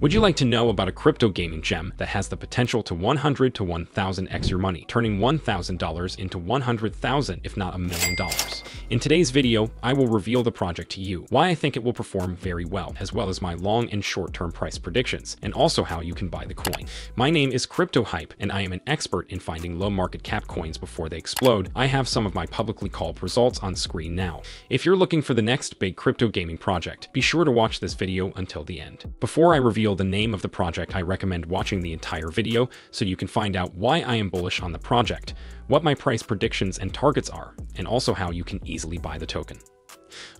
Would you like to know about a crypto gaming gem that has the potential to 100 to 1000x your money, turning $1,000 into 100,000 if not a million dollars? In today's video, I will reveal the project to you, why I think it will perform very well, as well as my long and short-term price predictions, and also how you can buy the coin. My name is Crypto Hype, and I am an expert in finding low market cap coins before they explode. I have some of my publicly called results on screen now. If you're looking for the next big crypto gaming project, be sure to watch this video until the end. Before I reveal the name of the project, I recommend watching the entire video so you can find out why I am bullish on the project, what my price predictions and targets are, and also how you can easily buy the token.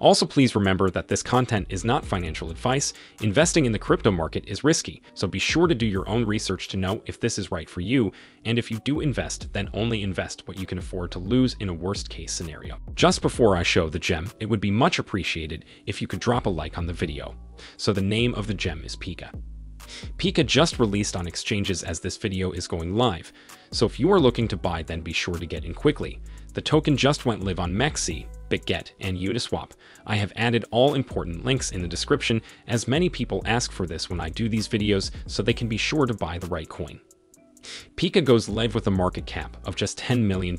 Also, please remember that this content is not financial advice. Investing in the crypto market is risky, so be sure to do your own research to know if this is right for you, and if you do invest, then only invest what you can afford to lose in a worst case scenario. Just before I show the gem, it would be much appreciated if you could drop a like on the video. So the name of the gem is Pika. Pika just released on exchanges as this video is going live, so if you are looking to buy then be sure to get in quickly. The token just went live on MEXC, BitGet, and Uniswap. I have added all important links in the description as many people ask for this when I do these videos so they can be sure to buy the right coin. Pika goes live with a market cap of just $10 million,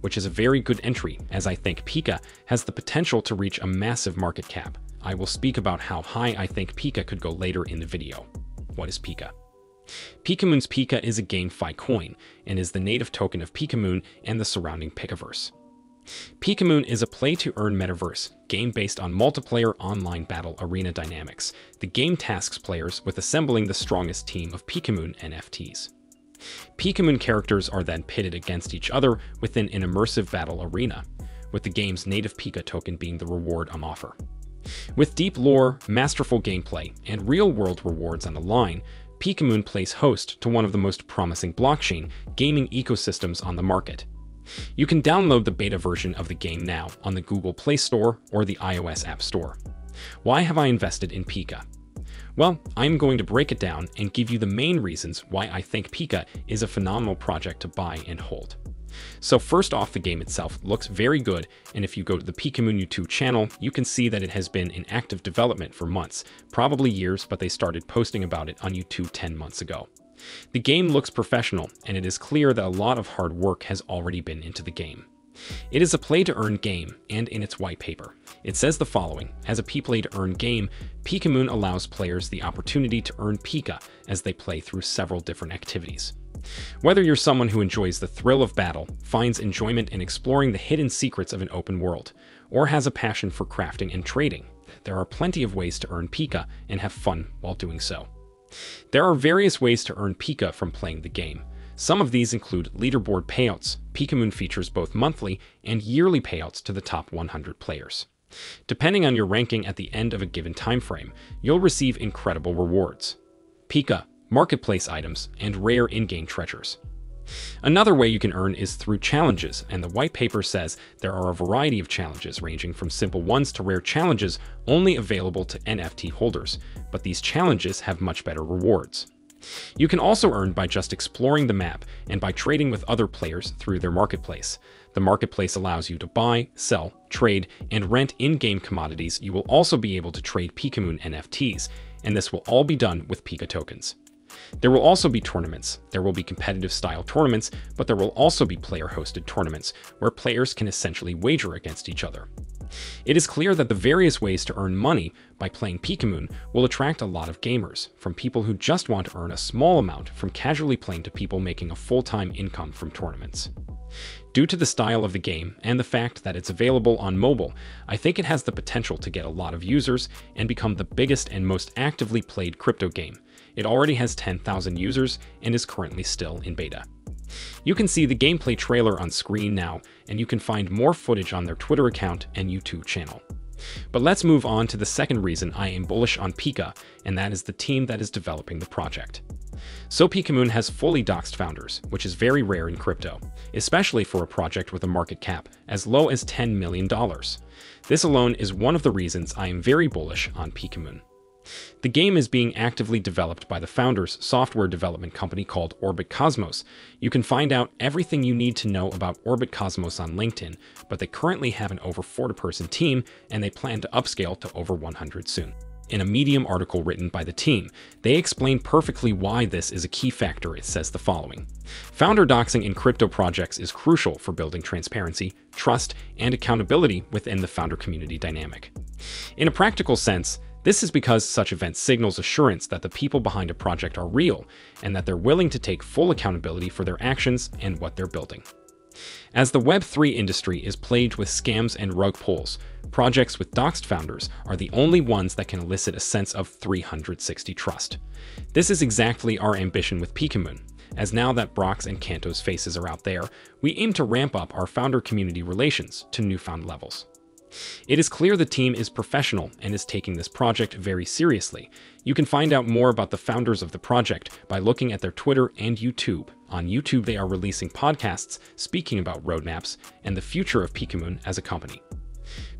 which is a very good entry as I think Pika has the potential to reach a massive market cap. I will speak about how high I think Pika could go later in the video. What is Pika? Pikamoon's Pika is a GameFi coin and is the native token of Pikamoon and the surrounding Pikaverse. Pikamoon is a play-to-earn metaverse game based on multiplayer online battle arena dynamics. The game tasks players with assembling the strongest team of Pikamoon NFTs. Pikamoon characters are then pitted against each other within an immersive battle arena, with the game's native Pika token being the reward on offer. With deep lore, masterful gameplay, and real-world rewards on the line, Pikamoon plays host to one of the most promising blockchain gaming ecosystems on the market. You can download the beta version of the game now on the Google Play Store or the iOS App Store. Why have I invested in Pika? Well, I'm going to break it down and give you the main reasons why I think Pika is a phenomenal project to buy and hold. So first off, the game itself looks very good, and if you go to the Pikamoon YouTube channel, you can see that it has been in active development for months, probably years, but they started posting about it on YouTube 10 months ago. The game looks professional, and it is clear that a lot of hard work has already been into the game. It is a play-to-earn game, and in its white paper, it says the following, as a play-to-earn game, Pikamoon allows players the opportunity to earn Pika as they play through several different activities. Whether you're someone who enjoys the thrill of battle, finds enjoyment in exploring the hidden secrets of an open world, or has a passion for crafting and trading, there are plenty of ways to earn Pika and have fun while doing so. There are various ways to earn Pika from playing the game. Some of these include leaderboard payouts. Pikamoon features both monthly and yearly payouts to the top 100 players. Depending on your ranking at the end of a given time frame, you'll receive incredible rewards. Pika marketplace items, and rare in-game treasures. Another way you can earn is through challenges, and the white paper says there are a variety of challenges ranging from simple ones to rare challenges only available to NFT holders, but these challenges have much better rewards. You can also earn by just exploring the map and by trading with other players through their marketplace. The marketplace allows you to buy, sell, trade, and rent in-game commodities. You will also be able to trade Pikamoon NFTs, and this will all be done with Pika tokens. There will also be tournaments. There will be competitive style tournaments, but there will also be player hosted tournaments where players can essentially wager against each other. It is clear that the various ways to earn money by playing Pikamoon will attract a lot of gamers, from people who just want to earn a small amount from casually playing to people making a full-time income from tournaments. Due to the style of the game and the fact that it's available on mobile, I think it has the potential to get a lot of users and become the biggest and most actively played crypto game. It already has 10,000 users and is currently still in beta. You can see the gameplay trailer on screen now, and you can find more footage on their Twitter account and YouTube channel. But let's move on to the second reason I am bullish on Pika, and that is the team that is developing the project. So Pikamoon has fully doxed founders, which is very rare in crypto, especially for a project with a market cap as low as $10 million. This alone is one of the reasons I am very bullish on Pikamoon. The game is being actively developed by the founders' software development company called Orbit Cosmos. You can find out everything you need to know about Orbit Cosmos on LinkedIn, but they currently have an over 40 person team and they plan to upscale to over 100 soon. In a Medium article written by the team, they explain perfectly why this is a key factor. It says the following Founder doxing in crypto projects is crucial for building transparency, trust, and accountability within the founder community dynamic. In a practical sense, this is because such events signals assurance that the people behind a project are real and that they're willing to take full accountability for their actions and what they're building. As the Web3 industry is plagued with scams and rug pulls, projects with doxed founders are the only ones that can elicit a sense of 360 trust. This is exactly our ambition with Pikamoon, as now that Brock's and Kanto's faces are out there, we aim to ramp up our founder community relations to newfound levels. It is clear the team is professional and is taking this project very seriously. You can find out more about the founders of the project by looking at their Twitter and YouTube. On YouTube, they are releasing podcasts speaking about roadmaps and the future of Pikamoon as a company.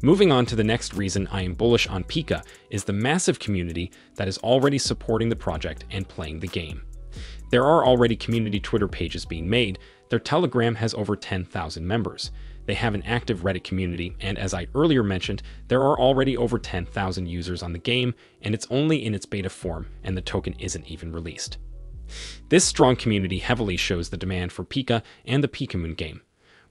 Moving on to the next reason I am bullish on Pika is the massive community that is already supporting the project and playing the game. There are already community Twitter pages being made, their Telegram has over 10,000 members. They have an active Reddit community, and as I earlier mentioned, there are already over 10,000 users on the game, and it's only in its beta form, and the token isn't even released. This strong community heavily shows the demand for Pika and the Pikamoon game.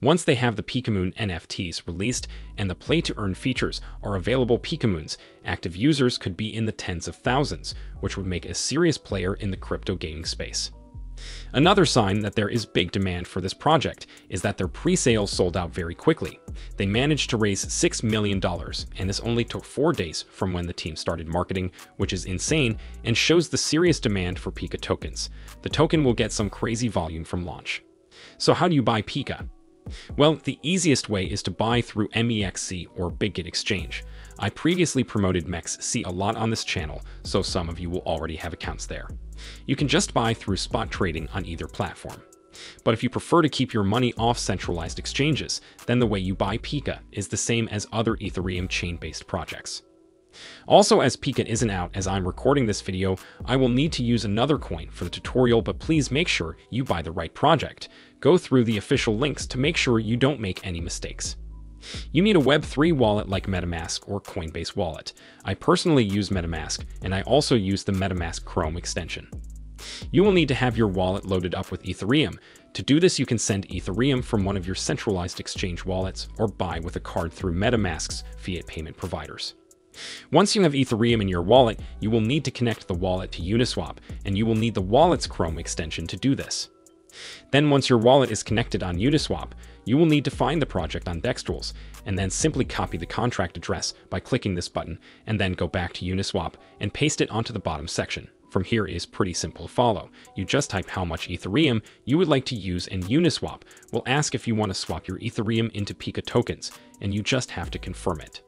Once they have the Pikamoon NFTs released and the play to earn features are available Pikamoons, active users could be in the tens of thousands, which would make a serious player in the crypto gaming space. Another sign that there is big demand for this project is that their pre-sales sold out very quickly. They managed to raise $6 million, and this only took four days from when the team started marketing, which is insane and shows the serious demand for Pika tokens. The token will get some crazy volume from launch. So how do you buy Pika? Well, the easiest way is to buy through MEXC or Bitget Exchange. I previously promoted MEXC a lot on this channel, so some of you will already have accounts there. You can just buy through spot trading on either platform. But if you prefer to keep your money off centralized exchanges, then the way you buy Pika is the same as other Ethereum chain-based projects. Also, as Pika isn't out as I'm recording this video, I will need to use another coin for the tutorial, but please make sure you buy the right project. Go through the official links to make sure you don't make any mistakes. You need a Web3 wallet like MetaMask or Coinbase Wallet. I personally use MetaMask, and I also use the MetaMask Chrome extension. You will need to have your wallet loaded up with Ethereum. To do this, you can send Ethereum from one of your centralized exchange wallets or buy with a card through MetaMask's fiat payment providers. Once you have Ethereum in your wallet, you will need to connect the wallet to Uniswap, and you will need the wallet's Chrome extension to do this. Then once your wallet is connected on Uniswap, you will need to find the project on Dextools, and then simply copy the contract address by clicking this button, and then go back to Uniswap and paste it onto the bottom section. From here is pretty simple to follow. You just type how much Ethereum you would like to use and Uniswap will ask if you want to swap your Ethereum into Pika tokens, and you just have to confirm it.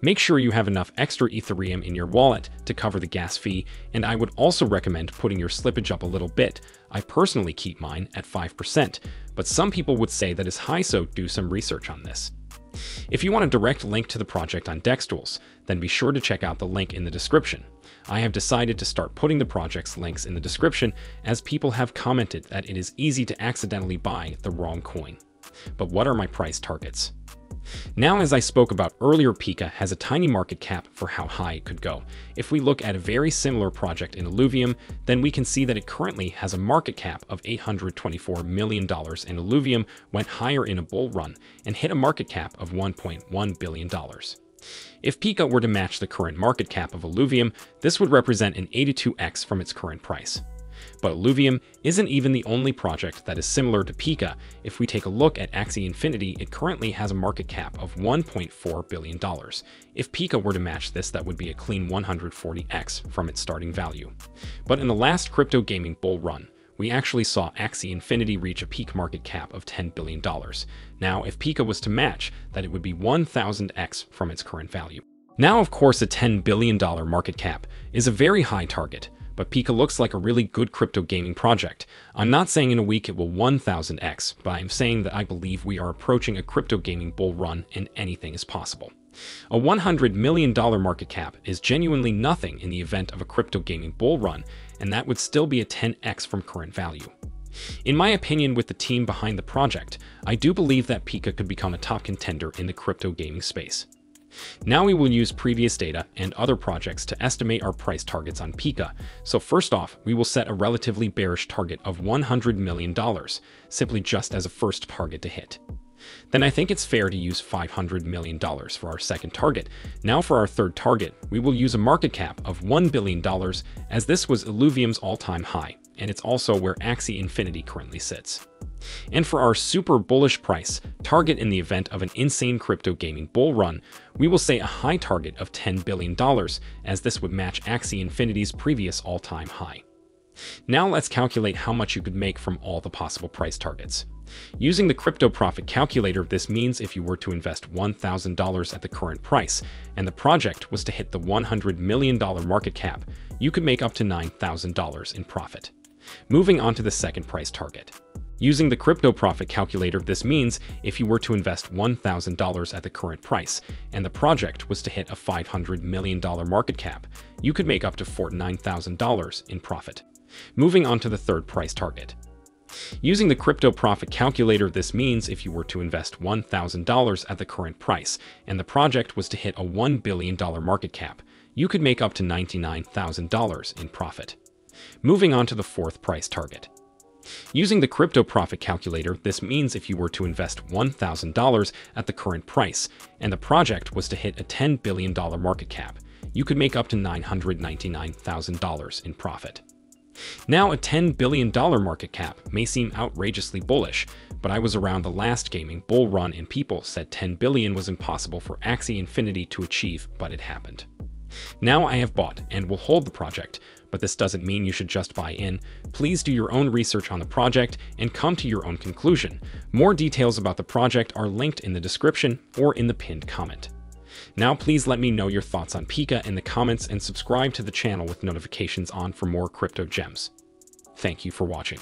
Make sure you have enough extra Ethereum in your wallet to cover the gas fee, and I would also recommend putting your slippage up a little bit. I personally keep mine at 5%, but some people would say that is high so do some research on this. If you want a direct link to the project on Dextools, then be sure to check out the link in the description. I have decided to start putting the project's links in the description as people have commented that it is easy to accidentally buy the wrong coin. But what are my price targets? Now, as I spoke about earlier, Pika has a tiny market cap for how high it could go. If we look at a very similar project in Illuvium, then we can see that it currently has a market cap of $824 million and Illuvium went higher in a bull run and hit a market cap of $1.1 billion. If Pika were to match the current market cap of Illuvium, this would represent an 82x from its current price. But Illuvium isn't even the only project that is similar to Pika. If we take a look at Axie Infinity, it currently has a market cap of $1.4 billion. If Pika were to match this, that would be a clean 140x from its starting value. But in the last crypto gaming bull run, we actually saw Axie Infinity reach a peak market cap of $10 billion. Now, if Pika was to match, that it would be 1000x from its current value. Now, of course, a $10 billion market cap is a very high target, but Pika looks like a really good crypto gaming project. I'm not saying in a week it will 1000x, but I'm saying that I believe we are approaching a crypto gaming bull run and anything is possible. A $100 million market cap is genuinely nothing in the event of a crypto gaming bull run, and that would still be a 10x from current value. In my opinion, with the team behind the project, I do believe that Pika could become a top contender in the crypto gaming space. Now we will use previous data and other projects to estimate our price targets on Pika. So first off, we will set a relatively bearish target of $100 million, simply just as a first target to hit. Then I think it's fair to use $500 million for our second target. Now for our third target, we will use a market cap of $1 billion as this was Illuvium's all-time high, and it's also where Axie Infinity currently sits. And for our super bullish price target in the event of an insane crypto gaming bull run, we will say a high target of $10 billion, as this would match Axie Infinity's previous all-time high. Now let's calculate how much you could make from all the possible price targets. Using the crypto profit calculator, this means if you were to invest $1,000 at the current price, and the project was to hit the $100 million market cap, you could make up to $9,000 in profit. Moving on to the second price target. Using the crypto profit calculator, this means if you were to invest $1,000 at the current price and the project was to hit a $500 million market cap, you could make up to $49,000 in profit. Moving on to the third price target. Using the crypto profit calculator, this means if you were to invest $1,000 at the current price and the project was to hit a $1 billion market cap, you could make up to $99,000 in profit. Moving on to the fourth price target. Using the crypto profit calculator, this means if you were to invest $1,000 at the current price and the project was to hit a $10 billion market cap, you could make up to $999,000 in profit. Now, a $10 billion market cap may seem outrageously bullish, but I was around the last gaming bull run and people said 10 billion was impossible for Axie Infinity to achieve, but it happened. Now I have bought and will hold the project, but this doesn't mean you should just buy in. Please do your own research on the project and come to your own conclusion. More details about the project are linked in the description or in the pinned comment. Now please let me know your thoughts on Pika in the comments and subscribe to the channel with notifications on for more crypto gems. Thank you for watching.